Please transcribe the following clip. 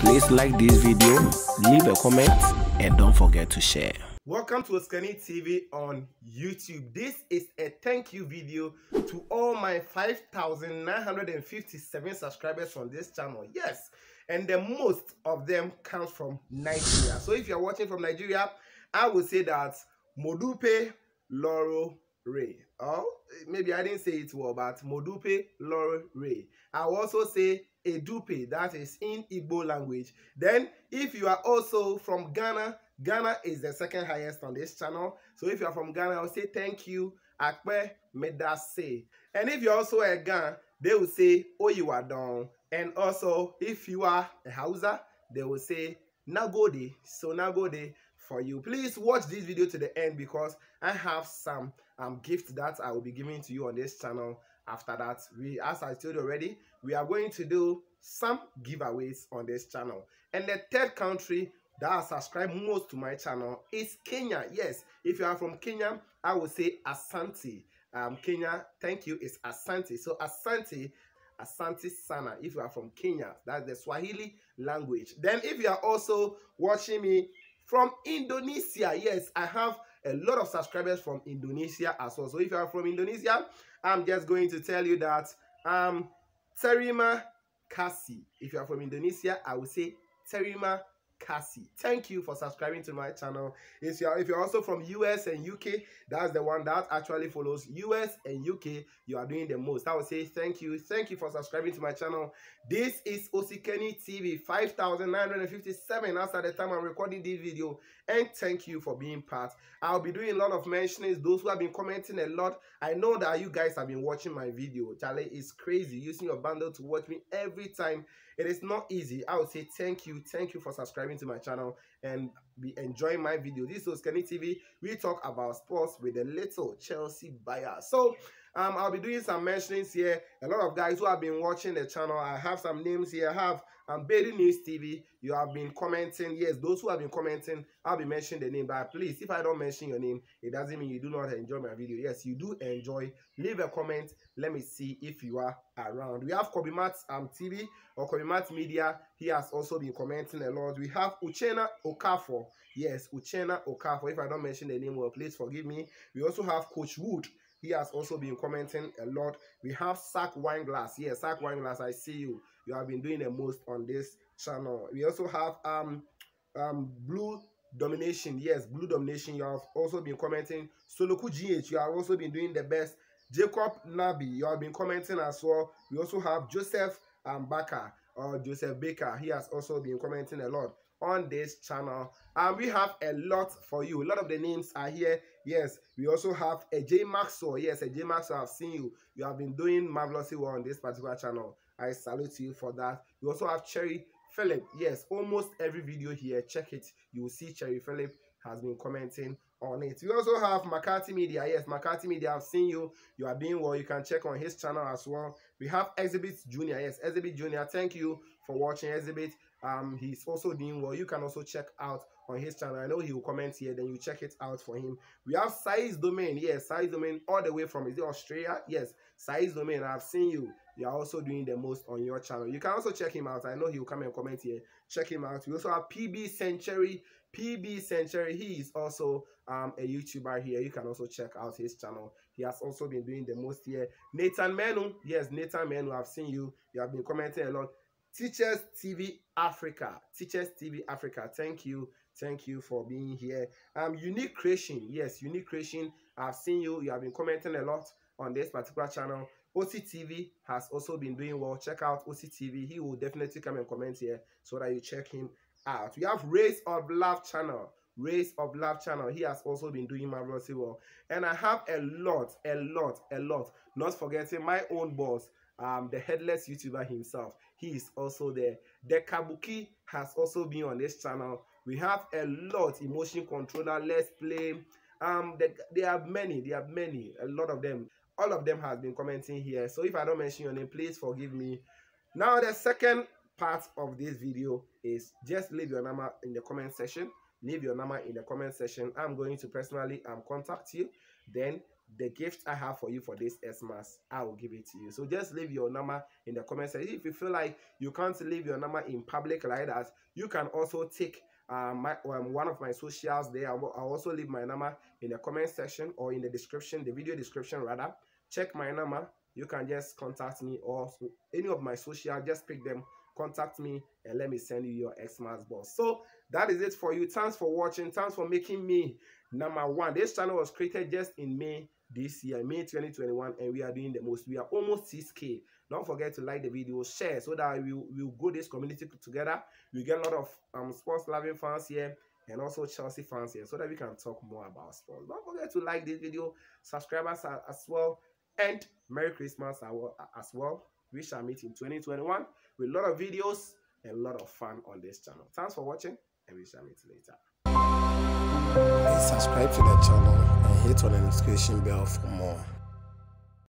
Please like this video, leave a comment, and don't forget to share. Welcome to Osikani TV on YouTube. This is a thank you video to all my 5,957 subscribers on this channel. Yes, and the most of them comes from Nigeria. So if you're watching from Nigeria, I would say that Modupe Lowo re. Oh, maybe I didn't say it well, but Modupe Lowo re. I also say Edupe, that is in Igbo language. Then, if you are also from Ghana, Ghana is the second highest on this channel. So if you are from Ghana, I'll say thank you, Akpe Medase. And if you're also a Ghana, they will say Oyiwadon. And also, if you are a Hausa, they will say Nagode. So Nagode for you. Please watch this video to the end because I have some um, gifts that I will be giving to you on this channel. After that, we, as I told you already, we are going to do some giveaways on this channel. And the third country that are subscribed most to my channel is Kenya. Yes, if you are from Kenya, I would say Asante. Um, Kenya, thank you, it's Asante. So Asante, Asante Sana, if you are from Kenya, that's the Swahili language. Then if you are also watching me from Indonesia, yes, I have a lot of subscribers from Indonesia as well. So if you are from Indonesia, I'm just going to tell you that um Terima Kasi. If you are from Indonesia, I will say Terima Kasih. Thank you for subscribing to my channel. If you're, if you're also from US and UK, that's the one that actually follows US and UK. You are doing the most. I would say thank you. Thank you for subscribing to my channel. This is Osikani TV 5957 as at the time I'm recording this video. And thank you for being part. I'll be doing a lot of mentionings. Those who have been commenting a lot. I know that you guys have been watching my video. Charlie is crazy using your bundle to watch me every time. It is not easy. I would say thank you. Thank you for subscribing to my channel and be enjoying my video. This is Osikani TV. We talk about sports with a little Chelsea bias. So um, I'll be doing some mentionings here. A lot of guys who have been watching the channel, I have some names here. I have um, Baby News TV. You have been commenting. Yes, those who have been commenting, I'll be mentioning the name. But please, if I don't mention your name, it doesn't mean you do not enjoy my video. Yes, you do enjoy. Leave a comment. Let me see if you are around. We have Kobimat um, TV or Kobimat Media. He has also been commenting a lot. We have Uchena Okafor. Yes, Uchena Okafor. If I don't mention the name, well, please forgive me. We also have Coach Wood. He has also been commenting a lot. We have Sack Wineglass. Yes, Sack Wineglass, I see you. You have been doing the most on this channel. We also have um um Blue Domination. Yes, Blue Domination. You have also been commenting. Soloku GH, you have also been doing the best. Jacob Nabi, you have been commenting as well. We also have Joseph um, Baker or Joseph Baker. He has also been commenting a lot on this channel and we have a lot for you a lot of the names are here yes we also have a j maxwell yes a j maxwell i've seen you you have been doing marvelously well on this particular channel i salute you for that we also have cherry philip yes almost every video here check it you will see cherry philip has been commenting on it. We also have McCarthy Media. Yes, McCarthy Media, I've seen you. You are doing well. You can check on his channel as well. We have Exhibit Junior. Yes, Exhibit Junior. Thank you for watching Exhibit. Um, he's also doing well. You can also check out on his channel. I know he will comment here, then you check it out for him. We have Size Domain. Yes, Size Domain all the way from is it Australia? Yes, Size Domain. I've seen you. You are also doing the most on your channel. You can also check him out. I know he will come and comment here. Check him out. We also have PB Century. PB Century. He is also um, a YouTuber here. You can also check out his channel. He has also been doing the most here. Nathan Menu. Yes, Nathan Menu. I've seen you. You have been commenting a lot. Teachers TV Africa. Teachers TV Africa. Thank you. Thank you for being here. Um, Unique Creation. Yes, Unique Creation. I've seen you. You have been commenting a lot on this particular channel. OCTV has also been doing well. Check out OCTV. He will definitely come and comment here so that you check him out. We have Race of Love channel. Race of Love channel. He has also been doing marvelously well. And I have a lot, a lot, a lot. Not forgetting my own boss, um, the headless YouTuber himself. He is also there. The Kabuki has also been on this channel. We have a lot. Emotion controller. Let's play. Um, they, they have many. They have many. A lot of them. All of them has been commenting here. So if I don't mention your name, please forgive me. Now the second part of this video is just leave your number in the comment section. Leave your number in the comment section. I'm going to personally um contact you. Then the gift I have for you for this Xmas, I will give it to you. So just leave your number in the comment section. If you feel like you can't leave your number in public like that, you can also take uh, my um, one of my socials there. I'll, I'll also leave my number in the comment section or in the description, the video description rather. Check my number. You can just contact me or any of my social. Just pick them, contact me, and let me send you your Xmas boss. So that is it for you. Thanks for watching. Thanks for making me number one. This channel was created just in May this year, May 2021, and we are doing the most. We are almost 6k. Don't forget to like the video, share so that we will grow this community together. We get a lot of um sports loving fans here and also Chelsea fans here so that we can talk more about sports. Don't forget to like this video, subscribe us as well, and Merry Christmas as well. We shall meet in 2021 with a lot of videos and a lot of fun on this channel. Thanks for watching, and we shall meet later. Please subscribe to the channel and hit on the notification bell for more.